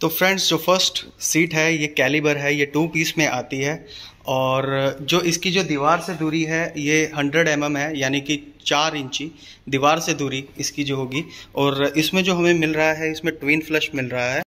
तो फ्रेंड्स जो first seat है, ये कैलिबर है, ये टू पीस में आती है और जो इसकी जो दीवार से दूरी है, ये 100 एम mm है, यानी कि चार इंची दीवार से दूरी इसकी जो होगी और इसमें जो हमें मिल रहा है, इसमें ट्विन फ्लश मिल रहा है।